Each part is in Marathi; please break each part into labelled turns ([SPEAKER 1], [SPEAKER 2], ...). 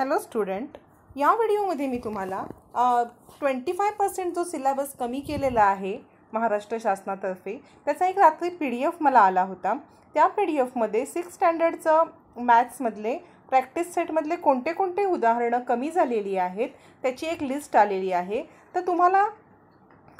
[SPEAKER 1] हॅलो स्टुडंट या व्हिडिओमध्ये मी तुम्हाला ट्वेंटी फाय पर्सेंट जो सिलेबस कमी केलेला आहे महाराष्ट्र शासनातर्फे त्याचा एक रात्री पी डी एफ मला आला होता. त्या पी डी एफमध्ये सिक्स स्टँडर्डचं मॅथ्समधले प्रॅक्टिस सेटमधले कोणते कोणते उदाहरणं कमी झालेली आहेत त्याची एक लिस्ट आलेली आहे. तर तुम्हाला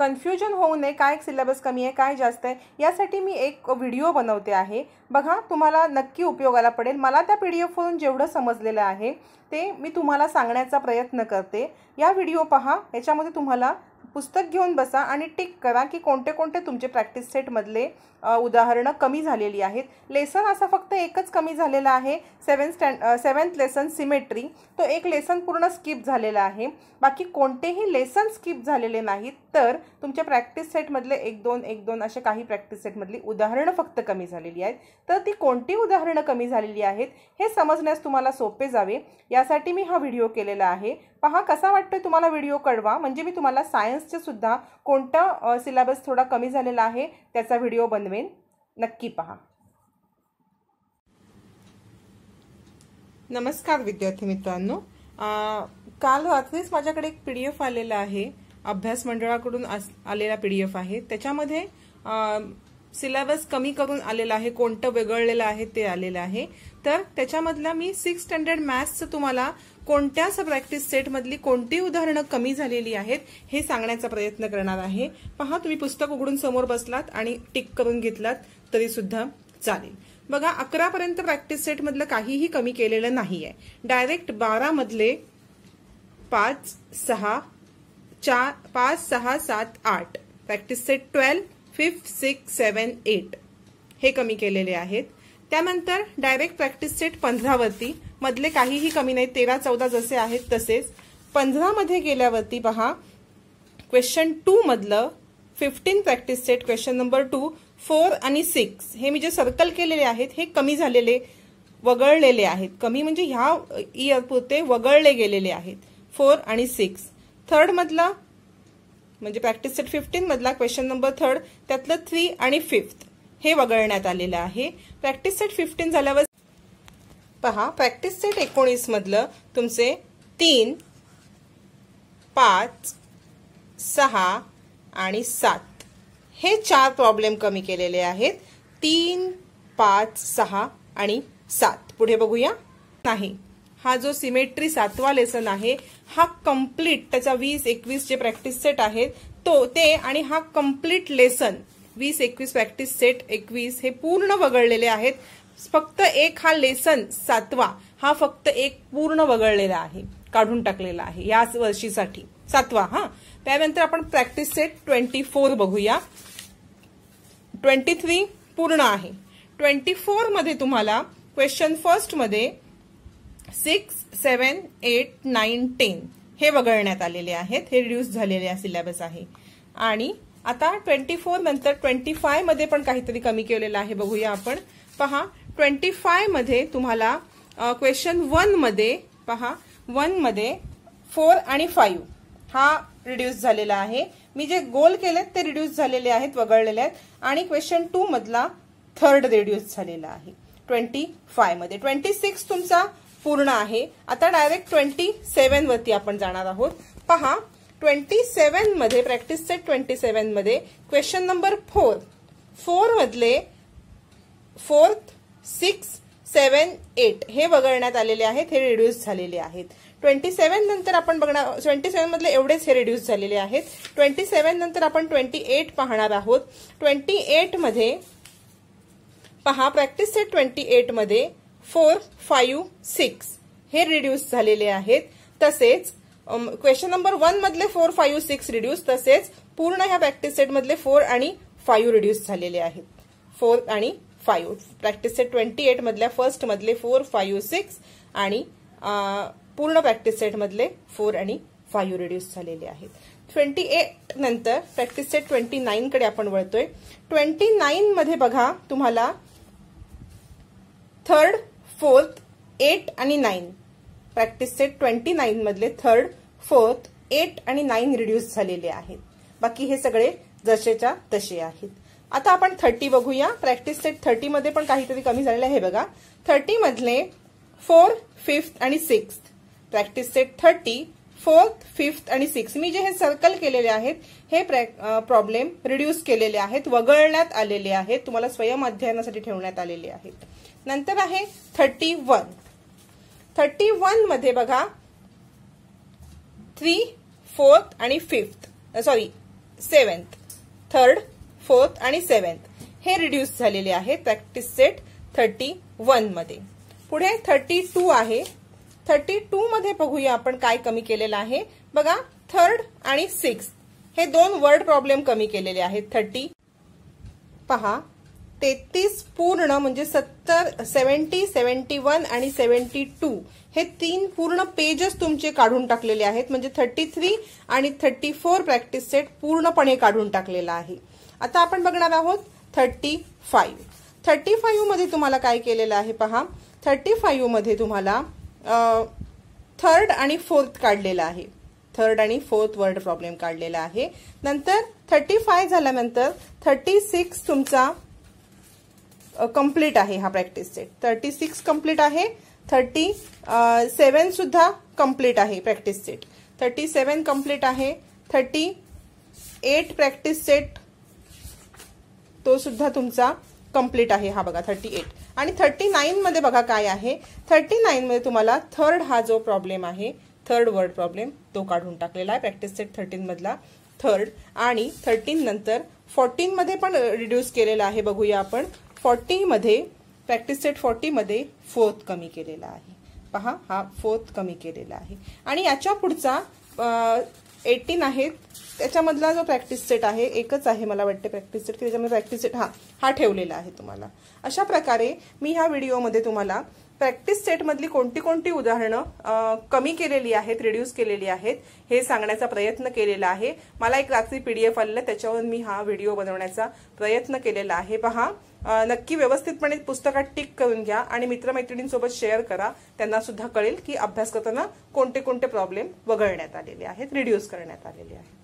[SPEAKER 1] कन्फ्युजन होऊ नये काय सिलेबस कमी आहे काय जास्त आहे यासाठी मी एक व्हिडिओ बनवते आहे. बघा तुम्हाला नक्की उपयोगाला पडेल. मला त्या पी डी एफवरून जेवढं समजलेलं आहे ते मी तुम्हाला सांगण्याचा प्रयत्न करते. या व्हिडिओ पहा याच्यामध्ये तुम्हाला पुस्तक घेऊन बसा आणि टिक करा की कोणते कोणते तुमचे प्रॅक्टिस सेटमधले उदाहरणं कमी झालेली आहेत. लेसन असा फक्त एकच कमी झालेला आहे seven stand seventh lesson symmetry तो एक लेसन पूर्ण स्किप झालेला आहे. बाकी कोणतेही लेसन स्किप झालेले नाहीत. तर तुमच्या प्रॅक्टिस सेटमधले एक दोन एक दोन असे काही प्रॅक्टिस सेटमधली उदाहरणं फक्त कमी झालेली आहेत. तर ती कोणती उदाहरणं कमी झालेली आहेत हे समजण्यास तुम्हाला सोपे जावे. यासाठी मी हा व्हिडिओ केलेला आहे. पहा कसा वाटतो तुम्हाला व्हिडिओ कळवा. म्हणजे मी तुम्हाला सायन्सचेसुद्धा कोणता सिलेबस थोडा कमी झालेला आहे त्याचा व्हिडिओ बनवेन. नक्की पहा. नमस्कार विद्यार्थी मित्रांनो. काल रात्रीच माझ्याकडे एक पी डी एफ आलेला आहे. अभ्यास मंडळाकडून आलेला पी डी एफ आहे. त्याच्यामध्ये सिलेबस कमी करून आलेला आहे कोणतं वेगळलेलं आहे ते आलेलं आहे. तर त्याच्यामधला मी सिक्स स्टँडर्ड मॅथ्सचं तुम्हाला कोणत्या प्रॅक्टिस सेटमधली कोणती उदाहरणं कमी झालेली आहेत हे सांगण्याचा प्रयत्न करणार आहे. पहा तुम्ही पुस्तक उघडून समोर बसलात आणि टिक करून घेतलात तरी सुद्धा चालेल. बघा अकरापर्यंत प्रॅक्टिस सेटमधलं काहीही कमी केलेलं नाही आहे डायरेक्ट बारामधले पाच सहा चार पाच सहा सात आठ. Practice set twelve fifth six seven eight हे कमी केलेले आहेत. त्यानंतर डायरेक्ट प्रॅक्टिस सेट पंधरावरती मधले काहीही कमी नाही. तेरा चौदा जसे आहेत तसेच. पंधरामध्ये गेल्यावरती पहा. क्वेश्चन टू मधलं fifteen practice set question number two four आणि सिक्स हे मी जे सर्कल केलेले आहेत हे कमी झालेले वगळलेले आहेत. कमी म्हणजे ह्या इयरपुरते वगळले गेलेले आहेत. फोर आणि सिक्स थर्ड मधला म्हणजे प्रॅक्टिस सेट फिफ्टीन मधला क्वेश्चन नंबर थर्ड त्यातलं थ्री आणि फिफ्थ हे वगळण्यात आलेलं आहे. प्रॅक्टिस सेट फिफ्टीन झाल्यावर पहा प्रॅक्टिस सेट एकोणीस मधलं तुमचे तीन पाच सहा आणि सात. हे चार प्रॉब्लेम कमी केलेले आहेत. तीन पाच सहा आणि सात. पुढे बघूया. नाही. हा जो सिमेट्री सातवा लेसन आहे हा कंप्लीट त्याचा वीस एकवीस जे प्रॅक्टिस सेट आहेत तो ते आणि हा कंप्लीट लेसन वीस एकवीस प्रॅक्टिस सेट एकवीस हे पूर्ण वगळलेले आहेत. फक्त एक हा लेसन सातवा हा फक्त एक पूर्ण वगळलेला आहे काढून टाकलेला आहे याच वर्षीसाठी. सातवा हा. त्यानंतर आपण प्रॅक्टिस सेट ट्वेंटी फोर बघूया. ट्वेंटी थ्री पूर्ण आहे. ट्वेंटी फोरमध्ये तुम्हाला question फर्स्टमध्ये six seven eight nine ten हे वगळण्यात आलेले आहेत. हे रिड्यूस झालेले सिलेबस आहे. आणि आता ट्वेंटी फोर नंतर ट्वेंटी फायमध्ये पण काहीतरी कमी केलेलं आहे. बघूया आपण. पहा ट्वेंटी फायमध्ये तुम्हाला क्वेश्चन वनमध्ये पहा वनमध्ये फोर आणि फाईव्ह हा रिड्यूस झालेला आहे. मी जे गोल केलेत ते रिड्यूस झालेले आहेत वगळलेले आहेत. आणि क्वेश्चन टू मधला थर्ड रिड्यूस झालेला आहे. ट्वेंटी फायमध्ये. ट्वेंटी सिक्स तुमचा पूर्ण आहे. आता डायरेक्ट ट्वेंटी सेव्हन वरती आपण जाणार आहोत. पहा ट्वेंटी सेव्हनमध्ये प्रॅक्टिस सेट ट्वेंटी सेव्हनमध्ये क्वेश्चन नंबर फोर फोर मधले फोर्थ सिक्स सेवन एट हे वगळण्यात आलेले आहेत हे रिड्यूस झालेले आहेत. ट्वेंटी सेव्हन नंतर आपण बघणार ट्वेंटी सेव्हन मधले एवढेच हे रिड्यूस झालेले आहेत. ट्वेंटी सेव्हन नंतर आपण ट्वेंटी एट पाहणार आहोत. ट्वेंटी एटमध्ये पहा प्रॅक्टिस सेट ट्वेंटी एटमध्ये फोर फाईव्ह सिक्स हे रिड्यूस झालेले आहेत. तसेच क्वेश्चन नंबर वन मधले फोर फाईव्ह सिक्स रिड्यूस तसेच पूर्ण ह्या प्रॅक्टिस सेट मधले फोर आणि फाईव्ह रिड्यूस झालेले आहेत. फोर आणि five. Practice set twenty eight मधल्या फर्स्ट मधले फोर फाईव्ह सिक्स आणि पूर्ण प्रॅक्टिस सेट मधले फोर आणि फाईव्ह रिड्यूस झालेले आहेत. ट्वेंटी एट नंतर प्रॅक्टिस सेट ट्वेंटी नाईन कडे आपण वळतोय. ट्वेंटी नाईन मध्ये बघा तुम्हाला थर्ड फोर्थ एट आणि nine. Practice set twenty nine मधले थर्ड फोर्थ एट आणि नाईन रिड्यूस झालेले आहेत. बाकी हे सगळे जसेच्या तसे आहेत. आता आपण थर्टी बघूया. प्रॅक्टिस सेट थर्टी मध्ये पण काहीतरी कमी झालेलं आहे बघा. थर्टी मधले फोर फिफ्थ आणि six practice set thirty fourth fifth आणि सिक्स मी जे हे सर्कल केलेले आहेत हे प्रॉब्लेम रिड्यूस केलेले आहेत वगळण्यात आलेले आहेत. तुम्हाला स्वयं अध्ययनासाठी ठेवण्यात आलेले आहेत. नंतर आहे थर्टी वन थर्टी वनमध्ये बघा थ्री फोर्थ आणि fifth sorry seventh third fourth आणि सेवन्थ हे रिड्यूस झालेले आहे प्रॅक्टिस सेट थर्टी वनमध्ये. पुढे थर्टी टू आहे. थर्टी टू मध्ये बघूया आपण काय कमी केलेलं आहे. बघा थर्ड आणि सिक्स हे दोन वर्ड प्रॉब्लेम कमी केलेले आहेत. थर्टी पहा. तेहतीस पूर्ण म्हणजे सत्तर सेव्हन्टी सेव्हन्टी वन आणि सेव्हन्टी टू हे तीन पूर्ण पेजेस तुमचे काढून टाकलेले आहेत. म्हणजे थर्टी थ्री आणि थर्टी फोर प्रॅक्टिस सेट पूर्णपणे काढून टाकलेला आहे. आता आपण बघणार आहोत थर्टी फाईव्ह थर्टी फाईव्हमध्ये तुम्हाला काय केलेलं आहे पहा. थर्टी फाईव्हमध्ये तुम्हाला थर्ड आणि फोर्थ काढलेला आहे. थर्ड आणि फोर्थ वर्ड प्रॉब्लेम काढलेला आहे. नंतर थर्टी फाय झाल्यानंतर थर्टी सिक्स तुमचा कंप्लीट आहे हा practice set thirty six complete आहे थर्टी सेवन सुद्धा कंप्लीट आहे practice set thirty seven complete आहे. थर्टी एट प्रॅक्टिस सेट तो सुद्धा तुमचा कंप्लीट आहे हा बघा थर्टी एट आणि थर्टी नाईनमध्ये बघा काय आहे. थर्टी नाईनमध्ये तुम्हाला थर्ड हा जो प्रॉब्लेम आहे थर्ड वर्ड प्रॉब्लेम तो काढून टाकलेला आहे. प्रॅक्टिस सेट थर्टीनमधला थर्ड आणि थर्टीन नंतर फोर्टीनमध्ये पण रिड्यूस केलेला आहे. बघूया आपण. फॉर्टीमध्ये प्रॅक्टिस सेट फॉर्टीमध्ये फोर्थ कमी केलेला आहे. पहा हा फोर्थ कमी केलेला आहे. आणि याच्या पुढचा एटीन आहेत. त्याच्यामधला जो प्रॅक्टिस सेट आहे एकच आहे मला वाटते प्रॅक्टिस सेट की त्याच्यामध्ये प्रॅक्टिस सेट हा हा ठेवलेला आहे तुम्हाला. अशा प्रकारे मी ह्या व्हिडिओमध्ये तुम्हाला प्रॅक्टिस सेटमधली कोणती कोणती उदाहरणं कमी केलेली आहेत रिड्यूस केलेली आहेत हे सांगण्याचा प्रयत्न केलेला आहे. मला एक रात्री पीडीएफ आलेलं त्याच्यावर मी हा व्हिडिओ बनवण्याचा प्रयत्न केलेला आहे. पहा नक्की व्यवस्थितपणे पुस्तकात टिक करून घ्या आणि मित्रमैत्रिणींसोबत शेअर करा. त्यांना सुद्धा कळेल की अभ्यास करताना कोणते कोणते प्रॉब्लेम वगळण्यात आलेले आहेत रिड्यूस करण्यात आलेले आहेत.